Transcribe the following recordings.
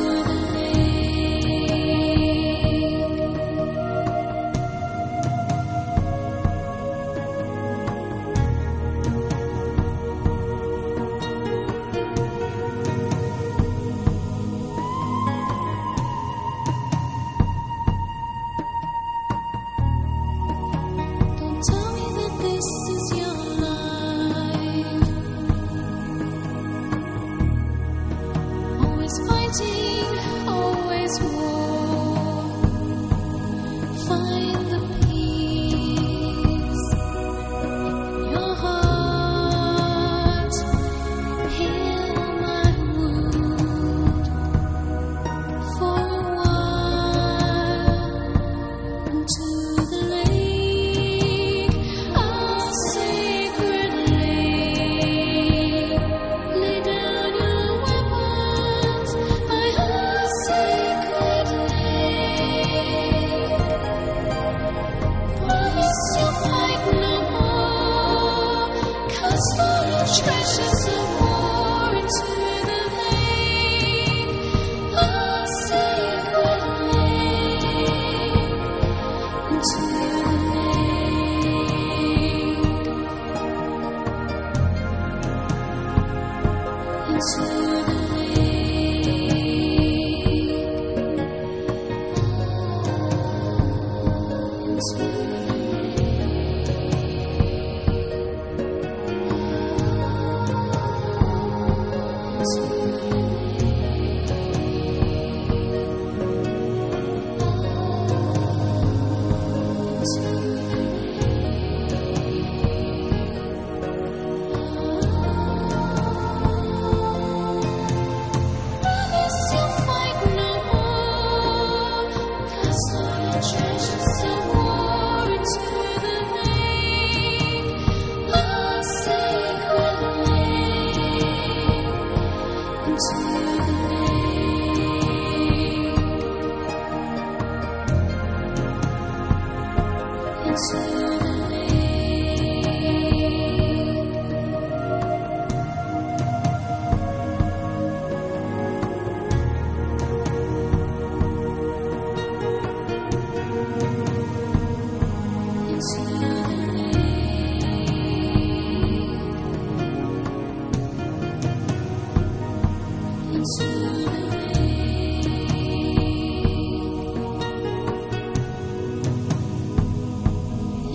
into all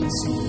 into